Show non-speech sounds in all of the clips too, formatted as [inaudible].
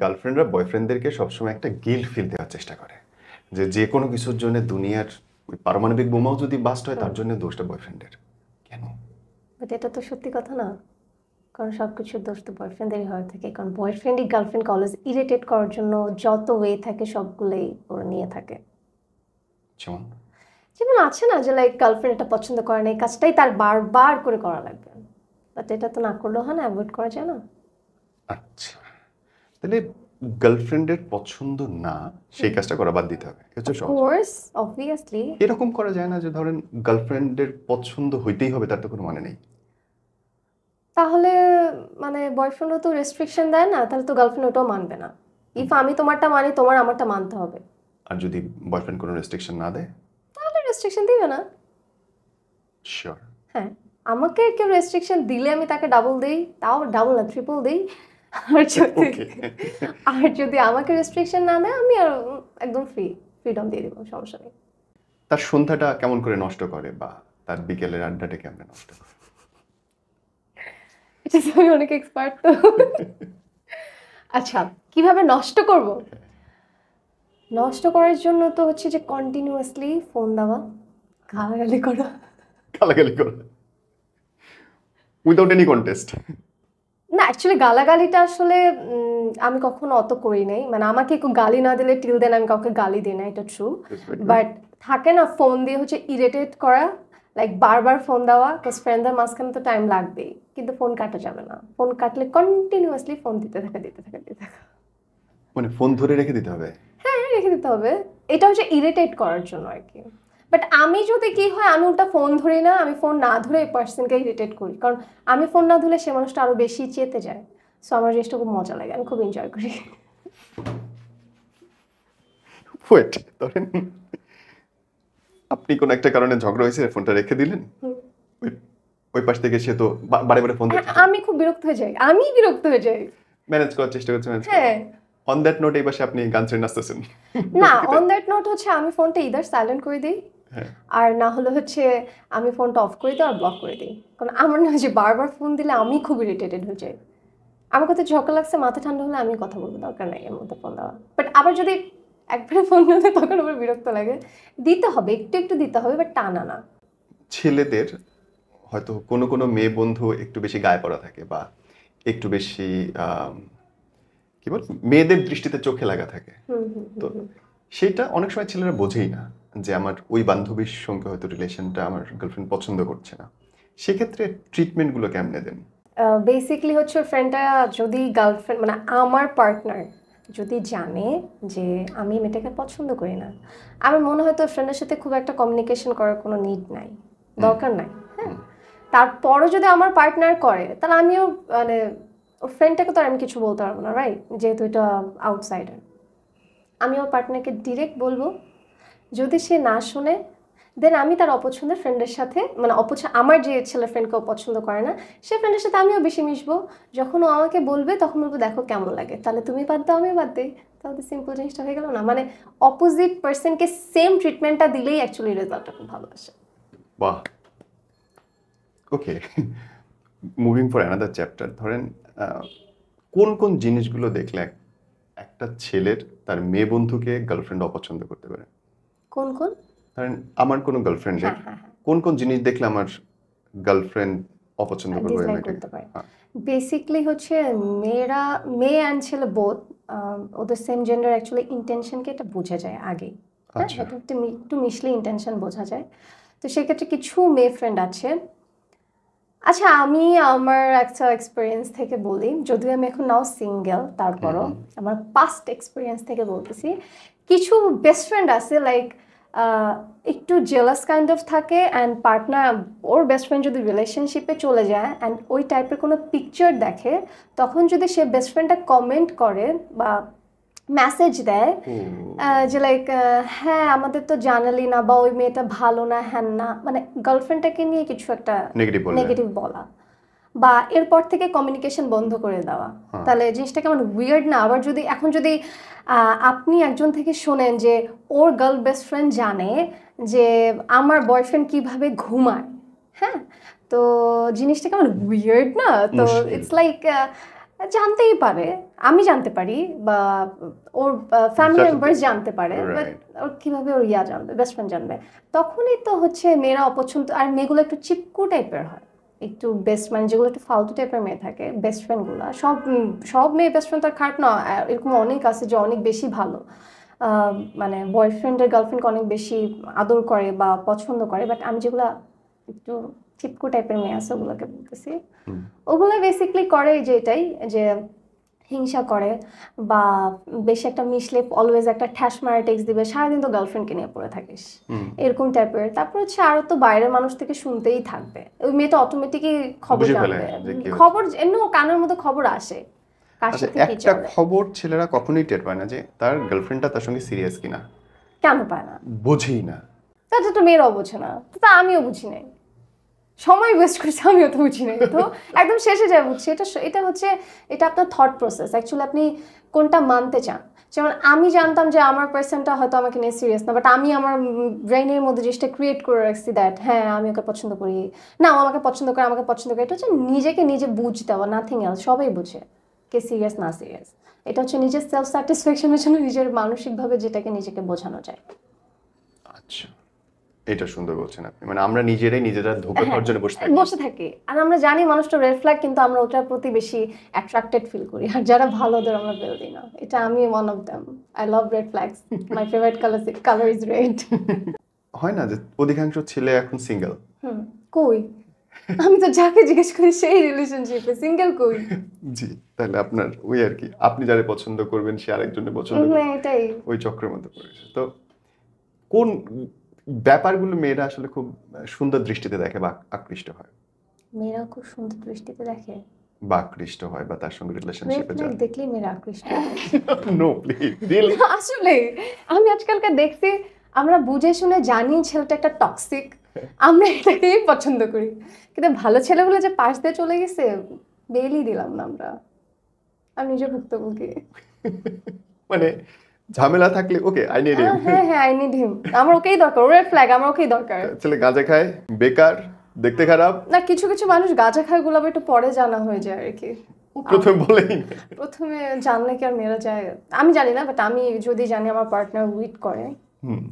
গার্লফ্রেন্ডরা বয়ফ্রেন্ডদেরকে সবসময় একটা guilt feel দেওয়ার চেষ্টা করে। যে যে কোনো কিছুর জন্য দুনিয়ার ওই পারমাণবিক বোমাও যদি বাস্ট হয় তার জন্য দোষটা বয়ফ্রেন্ডের কেন? বাট এটা তো সত্যি কথা না। কারণ সব কিছুর দোষ তো বয়ফ্রেন্ডেরই হয়ে থাকে। কারণ বয়ফ্রেন্ডই গার্লফ্রেন্ড কলেজ ইরিটেট করার জন্য যত ওয়ে থাকে সবগুলোই ওরা নিয়ে থাকে। যেমন? যেমন আছে না যে লাইক গার্লফ্রেন্ড এটা পছন্দ করে না এই কাজটাই তার বারবার করে করা লাগবে। বাট এটা তো না করলেও হয় না অ্যাভয়েড করা যায় না। আচ্ছা। তাহলে গার্লফ্রেন্ডের পছন্দ না সেই কাজটা করা বাদ দিতে হবে। কোর্স অবভিয়াসলি এরকম করা যায় না যে ধরেন গার্লফ্রেন্ডের পছন্দ হইতেই হবে তার তো কোনো মানে নেই। তাহলে মানে বয়ফ্রেন্ডও তো রেস্ট্রিকশন দেয় না তাহলে তো গার্লফ্রেন্ড ওটাও মানবে না। ইফ আমি তোমারটা মানি তোমার আমারটা মানতে হবে। আর যদি বয়ফ্রেন্ড কোনো রেস্ট্রিকশন না দেয়? তাহলে রেস্ট্রিকশন দিবে না। শিওর হ্যাঁ আমাকে কেউ রেস্ট্রিকশন দিলে আমি তাকে ডাবল দিই তাও ডাবল না ট্রিপল দিই। আর যদি আর যদি আমাকে রেস্ট্রিকশন না দেয় আমি আর একদম ফ্রি ফ্রিডম দিয়ে দেবো সমস্যা নেই। তার সন্ধ্যাটা কেমন করে নষ্ট করে বা তার বিকেলের আড্ডাটা কেমন নষ্ট করে? এটা আমি অনেক এক্সপার্ট তো। আচ্ছা কীভাবে নষ্ট করব? নষ্ট করার জন্য তো হচ্ছে যে কন্টিনিউয়াসলি ফোন দেওয়া গালাগালি করা। গালাগালি করে। উইদাউট এনি কন্টেস্ট না অ্যাকচুয়ালি গালাগালিটা আসলে আমি কখনো অত করি নাই। মানে আমাকে একটু গালি না দিলে টিল দেন আমি কাউকে গালি দিই না এটা ট্রু বাট থাকে না ফোন দিয়ে হচ্ছে ইরিটেট করা লাইক বারবার ফোন দেওয়া বিকজ ফ্রেন্ডদের মাঝখানে তো টাইম লাগবেই। কিন্তু ফোন কাটা যাবে না। ফোন কাটলে কন্টিনিউয়াসলি ফোন দিতে থাকা দিতে থাকা দিতে থাকা। মানে ফোন ধরে রেখে দিতে হবে? হ্যাঁ রেখে দিতে হবে। এটা হচ্ছে ইরিটেট করার জন্য আর কি। বাট আমি যদি কি হয় আমি ওটা ফোন ধরি না আমি ফোন না ধরে এই পার্সনকে ইরিটেট করি। কারণ আমি ফোন না ধরলে সে মানুষটা আরও বেশি চেতে যায়। সো আমার জিনিসটা খুব মজা লাগে আমি খুব এনজয় করি। ওয়েট ধরেন আপনি কোনো একটা কারণে ঝগড়া হয়েছে ফোনটা রেখে দিলেন? ওই- পাশ থেকে সে তো বারে বারে ফোন আমি খুব বিরক্ত হয়ে যাই আমি বিরক্ত হয়ে যাই। ম্যানেজ করার চেষ্টা করছে ম্যানেজ হ্যাঁ। অন দ্যাট নোট এই পাশে আপনি গান ছেড়ে নাচতেছেন। না অন দ্যাট নোট হচ্ছে আমি ফোনটা ইদার সাইলেন্ট করে দিই আর না হলে হচ্ছে আমি ফোনটা অফ করে দিই আর ব্লক করে দিই। কারণ আমার না যে বারবার ফোন দিলে আমি খুব ইরিটেটেড হয়ে যাই। আমার কথা ঝকা লাগছে মাথা ঠান্ডা হলে আমি কথা বলব দরকার নেই এর মধ্যে ফোন দেওয়া বাট আবার যদি একবারে ফোন দেয় তখন আবার বিরক্ত লাগে। দিতে হবে একটু একটু দিতে হবে বাট টানা না। ছেলেদের হয়তো কোনো কোনো মেয়ে বন্ধু একটু বেশি গায়ে পড়া থাকে বা একটু বেশি কি বল? মেয়েদের দৃষ্টিতে চোখে লাগা থাকে। তো সেটা অনেক সময় ছেলেরা বোঝেই না যে আমার ওই বান্ধবীর সঙ্গে হয়তো রিলেশনটা আমার গার্লফ্রেন্ড পছন্দ করছে না। সেক্ষেত্রে ট্রিটমেন্টগুলো কেমনে দেন? বেসিকলি হচ্ছে ফ্রেন্ডটা যদি গার্লফ্রেন্ড মানে আমার পার্টনার যদি জানে যে আমি মেয়েটাকে পছন্দ করি না আমার মনে হয় তো ফ্রেন্ডের সাথে খুব একটা কমিউনিকেশন করার কোনো নিড নাই। দরকার নাই হ্যাঁ? তারপরও যদি আমার পার্টনার করে তাহলে আমিও মানে ওর ফ্রেন্ডটাকে তো আর আমি কিছু বলতে পারব না রাইট যেহেতু এটা আউটসাইডার আমি আমার পার্টনারকে ডিরেক্ট বলব, যদি সে না শোনে দেন আমি তার অপছন্দের ফ্রেন্ডের সাথে মানে অপছন্দ আমার যে ছেলে ফ্রেন্ডকে পছন্দ করে না, সে ফ্রেন্ডের সাথে আমিও বেশি মিশবো। যখন ও আমাকে বলবে, তখন বলব, দেখো কেমন লাগে। তাহলে তুমি বাদ দাও আমি বাদ দিই। তাহলে সিম্পল জিনিসটা হয়ে গেল না। মানে অপোজিট পার্সনকে সেম ট্রিটমেন্টটা দিলেই অ্যাকচুয়ালি রেজাল্টটা খুব ভালো আসে। বাহ! Okay moving for another chapter ধরেন কোন কোন জিনিসগুলো দেখলে একটা ছেলের তার মেয়ে বন্ধুকে গার্লফ্রেন্ড অপছন্দ করতে পারে। কোন কোন? ধরেন আমার কোনো গার্লফ্রেন্ডের হ্যাঁ হ্যাঁ হ্যাঁ। কোন কোন জিনিস দেখলে আমার গার্লফ্রেন্ড অপছন্দ করবে ডিসলাইক করতে পারে। বেসিকলি হচ্ছে মেয়েরা মেয়ে অ্যান্ড ছেলে বোধ ওদের সেম জেন্ডার অ্যাকচুয়ালি ইন্টেনশনকে এটা বোঝা যায় আগেই হ্যাঁ আচ্ছা। একটু মিশলে ইন্টেনশন বোঝা যায়। তো সেক্ষেত্রে কিছু মেয়ে ফ্রেন্ড আছে আচ্ছা আমি আমার একটা এক্সপিরিয়েন্স থেকে বলি। যদিও আমি এখন নাও সিঙ্গেল তারপরও আমার পাস্ট এক্সপিরিয়েন্স থেকে বলতেছি। কিছু বেস্ট ফ্রেন্ড আছে লাইক একটু জেলাস কাইন্ড অফ থাকে অ্যান্ড পার্টনার ওর বেস্ট ফ্রেন্ড যদি রিলেশনশিপে চলে যায় অ্যান্ড ওই টাইপের কোনো পিকচার দেখে তখন যদি সে বেস্ট ফ্রেন্ডটা কমেন্ট করে বা মেসেজ দেয় যে লাইক হ্যাঁ আমাদের তো জানালি না বা ওই মেয়েটা ভালো না হ্যান না মানে গার্লফ্রেন্ডটাকে নিয়ে কিছু একটা নেগেটিভ বলা। বা এরপর থেকে কমিউনিকেশন বন্ধ করে দেওয়া। হ্যাঁ। তাহলে জিনিসটা কেমন উইয়ার্ড না আবার যদি এখন যদি আপনি একজন থেকে শোনেন যে ওর গার্ল বেস্ট ফ্রেন্ড জানে যে আমার বয়ফ্রেন্ড কীভাবে ঘুমায় হ্যাঁ? তো জিনিসটা কেমন উইয়ার্ড না তো ইটস লাইক জানতেই পারে আমি জানতে পারি বা ওর ফ্যামিলি মেম্বার্স জানতে পারে ওর কীভাবে ওর ইয়া জানবে বেস্ট ফ্রেন্ড জানবে। তখনই তো হচ্ছে মেয়েরা অপছন্দ আর মেয়েগুলো একটু চিপকু টাইপের হয়। একটু বেস্ট মানে যেগুলো একটু ফালতু টাইপের মেয়ে থাকে বেস্ট ফ্রেন্ডগুলো সব সব মেয়ে বেস্ট ফ্রেন্ড তার খারাপ না এরকম অনেক আছে যে অনেক বেশি ভালো। মানে বয়ফ্রেন্ডের গার্লফ্রেন্ডকে অনেক বেশি আদর করে বা পছন্দ করে বাট আমি যেগুলো একটু চিপকু টাইপের মেয়ে আছে ওগুলোকে বলতেছি। ওগুলো বেসিকলি করে যে এটাই যে হিংসা করে বা বেশি একটা মিশলে অলওয়েজ একটা ঠ্যাস মারা টেক্স দিবে সারাদিন তো গার্লফ্রেন্ডকে নিয়ে পড়ে থাকিস। এরকম টাইপের তারপর হচ্ছে আরও তো বাইরের মানুষ থেকে শুনতেই থাকবে। ওই মেয়েটা অটোমেটিকই খবর জানবে। খবর এমনি কানের মধ্যে খবর আসে। আচ্ছা একটা খবর ছেলেরা কখনোই টের পায় না যে তার গার্লফ্রেন্ডটা তার সঙ্গে সিরিয়াস কিনা। কেন পায় না? বোঝেই না। তাতে তো মেয়েরাও বোঝে না। তা আমিও বুঝি নাই। সময় ওয়েস্ট করছি, আমিও তো বুঝি নাই তো একদম শেষে যায় বুঝছি। এটা এটা হচ্ছে, এটা আপনার থট প্রসেস অ্যাকচুয়ালি আপনি কোনটা মানতে চান? যেমন আমি জানতাম যে আমার পার্সনটা হয়তো আমাকে নিয়ে সিরিয়াস না বাট আমি আমার ব্রেইনের মধ্যে জিনিসটা ক্রিয়েট করে রাখছি দ্যাট হ্যাঁ আমি ওকে পছন্দ করি। না, ও আমাকে পছন্দ করে, আমাকে পছন্দ করে। এটা হচ্ছে নিজেকে নিজে বুঝ দেওয়া নাথিং এলস সবাই বুঝে কে সিরিয়াস না সিরিয়াস এটা হচ্ছে নিজের সেলফ স্যাটিসফ্যাকশনের জন্য নিজের মানসিকভাবে যেটাকে নিজেকে বোঝানো যায়। এটা সুন্দর বলছেন আপনি। মানে আমরা নিজেরাই নিজেরা ধোকা খাওয়ার জন্য বসে থাকি। বসে থাকি। আর আমরা জানি মানুষটা রেড ফ্ল্যাগ কিন্তু আমরা ওটার প্রতি বেশি অ্যাট্রাক্টেড ফিল করি। আর যারা ভালো ওদের আমরা বেল দিই না। এটা আমি one of them I love red flags my favourite colour colour is red হয় না যে অধিকাংশ ছেলে এখন সিঙ্গেল হুম কই? আমি তো যাকে জিজ্ঞেস করি সেই রিলেশনশিপে সিঙ্গেল কই? জি তাহলে আপনার ওই আর কি। আপনি যারা পছন্দ করবেন সে আরেকজনের পছন্দ করবে। হ্যাঁ এটাই। ওই চক্রের মধ্যে পড়েছে তো কোন ব্যাপারগুলো মেয়েরা আসলে খুব সুন্দর দৃষ্টিতে দেখে বা আকৃষ্ট হয়। মেয়েরা খুব সুন্দর দৃষ্টিতে দেখে। বা আকৃষ্ট হয় বা তার সঙ্গে রিলেশনশিপে যায়। দেখলেই মেয়েরা আকৃষ্ট নো প্লিজ [laughs] [laughs] আসলে আমি আজকালকে দেখছি আমরা বুঝে শুনে জানি ছেলেটা একটা টক্সিক আমরা এটাকেই পছন্দ করি। কিন্তু ভালো ছেলেগুলো যে পাশ দিয়ে চলে গেছে বেলই দিলাম না আমরা। আমি নিজে ভুক্তভোগী। মানে ঝামেলা থাকলে ওকে আই নিড আহ, হ্যাঁ হ্যাঁ আই নিড হিম আমার ওকেই দরকার রেড ফ্ল্যাগ আমার ওকেই দরকার। ছেলে গাঁজা খায় বেকার দেখতে খারাপ? না কিছু কিছু মানুষ গাঁজা খায়গুলো একটু পরে জানা হয়ে যায় আর কি। প্রথমে বলেই প্রথমে জানলে কি আর মেয়েরা যায়? আমি জানি না বাট আমি যদি জানি আমার পার্টনার উইট করে হুম।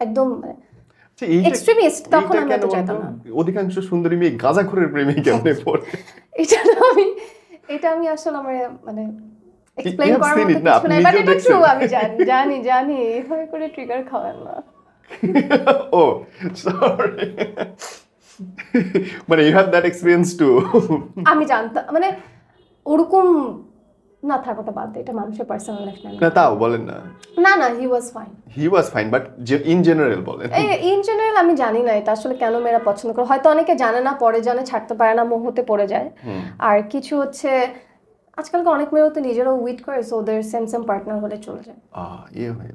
একদম আচ্ছা, এক্সট্রিমিস্ট তখন আমি তো চাইতাম না। অধিকাংশ সুন্দরী মেয়ে গাঁজাখোরের প্রেমে কেমনে পড়ে? [laughs] এটা আমি এটা আমি আসলে আমার মানে এক্সপ্লেইন করার মতো কিছু নাই বাট এটা ট্রু আমি জানি জানি জানি এভাবে করে ট্রিগার খাওয়ান না। [laughs] ও সরি [laughs] মানে you have that experience too আমি জানতাম মানে ওরকম না থাক ওটা বাদ এটা মানুষের পার্সোনাল লাইফ না। না তাও বলেন না। না না he was fine he was fine but in general বলেন। ইন জেনারেল আমি জানি না এটা আসলে কেন মেয়েরা পছন্দ করে। হয়তো অনেকে জানে না পরে জানে ছাড়তে পারে না মোহতে পড়ে যায়। আর কিছু হচ্ছে আজকালকে অনেক মেয়েরা তো নিজেরাও উইট করে সো ওদের সেম সেম পার্টনার হলে চলে যায়। ইয়ে হয়ে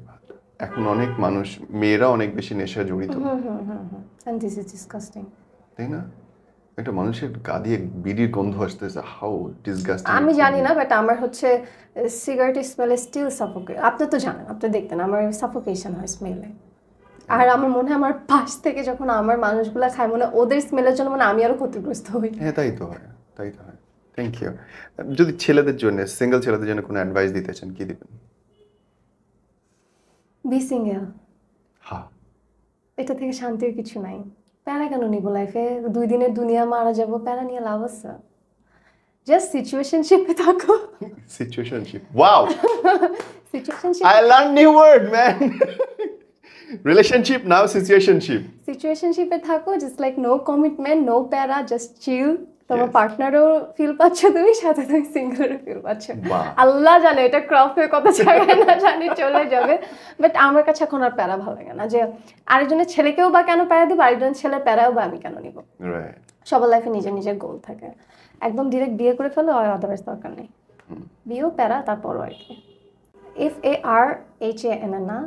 এখন অনেক মানুষ মেয়েরা অনেক বেশি নেশা জড়িত। Hmm hmm hmm hmm and this is disgusting তাই না? একটা মানুষের গা দিয়ে বিড়ির গন্ধ আসতেছে হাউ ডিসগাস্টিং আমি জানি না বাট আমার হচ্ছে সিগারেট স্মেলে স্টিল সাফোকেট আপনি তো জানেন আপনি দেখতেন আমার সাফোকেশন হয় স্মেলে আর আমার মনে হয় আমার পাশ থেকে যখন আমার মানুষগুলা খায় মনে ওদের স্মেলের জন্য মানে আমি আরও ক্ষতিগ্রস্ত হই। হ্যাঁ তাই তো হয় তাই তো হয়। থ্যাংক ইউ যদি ছেলেদের জন্য সিঙ্গেল ছেলেদের জন্য কোনো অ্যাডভাইস দিতে চান কি দিবেন? বি সিঙ্গেল হ্যাঁ এটা থেকে শান্তির কিছু নাই। প্যারা কেন নিব লাইফে দুই দিনের দুনিয়া মারা যাব প্যারা নিয়ে লাভ আছে। জাস্ট সিচুয়েশনশিপে থাকো। Situationship wow situationship I learned new word, man. Relationship now situationship. সিচুয়েশনশিপে থাকো just like no commitment no প্যারা জাস্ট চিল তোমার পার্টনারও ফিল পাচ্ছ তুমি সাথে তুমি সিঙ্গেলও ফিল পাচ্ছ। আল্লাহ জানে এটা ক্রপ হয়ে কত জায়গায় না জানি চলে যাবে। বাট আমার কাছে এখন আর প্যারা ভালো লাগে না যে আরেকজনের ছেলেকেও বা কেন প্যারা দিব আরেকজনের ছেলের প্যারাও বা আমি কেন নিব? সবার লাইফে নিজের নিজের গোল থাকে। একদম ডিরেক্ট বিয়ে করে ফেলো আর আদারওয়াইজ দরকার নেই। বিয়েও প্যারা তারপরও আর কি। F A R H A N না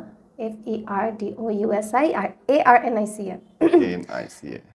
F E R D O U S I R A R N I C N I C A.